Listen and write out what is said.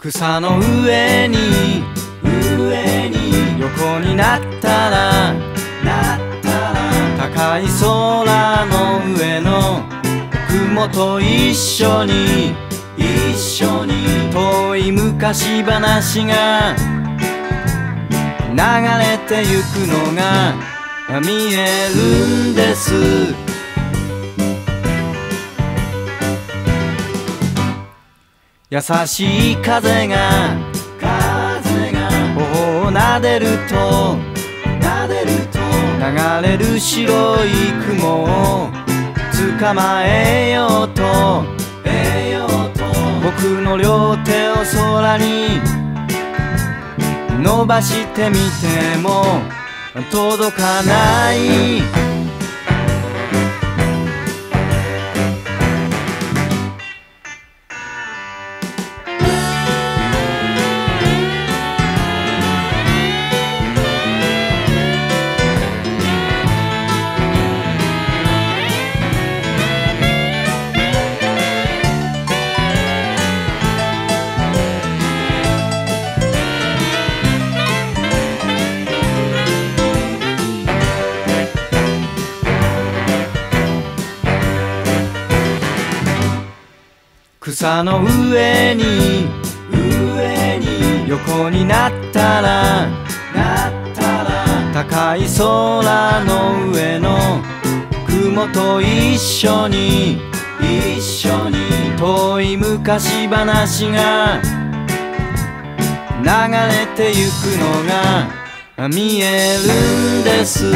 草の上に上に横になったらなったら高い空の上の雲と一緒に一緒に遠い昔話が流れてゆくのが見えるんです優しい風が風が頬を撫でると撫でると流れる白い雲を捕まえようとえようと僕の両手を空に伸ばしてみても届かない草の上に上に。横になったらなったら。高い空の上の雲と一緒に一緒に。遠い昔話が流れてゆくのが見えるんです